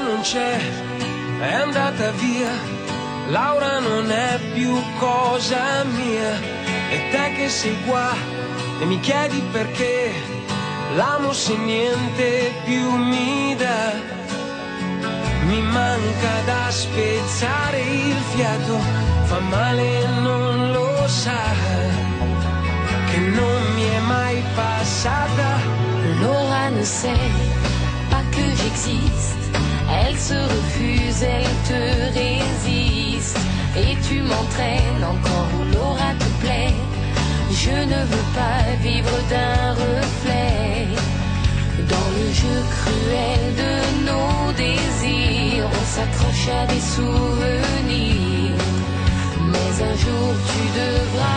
non c'è, è andata via. Laura non è più cosa mia. E te che sei qua e mi chiedi perché l'amo se niente più mi dà. Mi manca da spezzare il fiato, fa male e non lo sa, che non mi è mai passata. Laura sait pas j'existe. Elle se refuse, elle te résiste. Et tu m'entraînes encore où Laura te plaît. Je ne veux pas vivre d'un reflet. Dans le jeu cruel de nos désirs, on s'accroche à des souvenirs. Mais un jour tu devras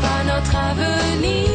pas notre avenir.